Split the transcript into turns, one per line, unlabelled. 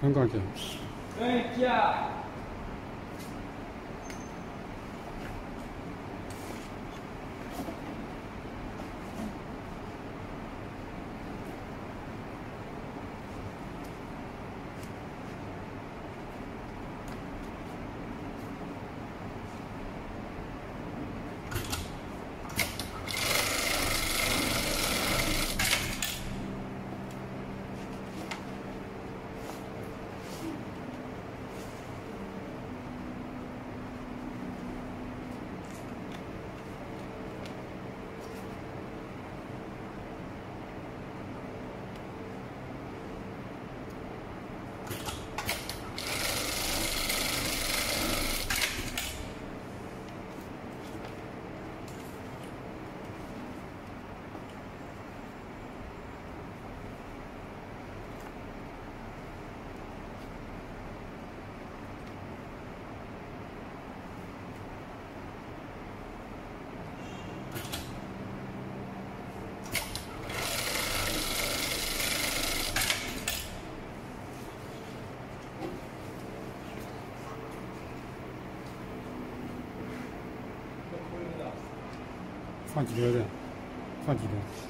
香港见。
Thank you.
放几条的？放几条？